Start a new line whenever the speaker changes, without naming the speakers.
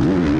Mm-hmm.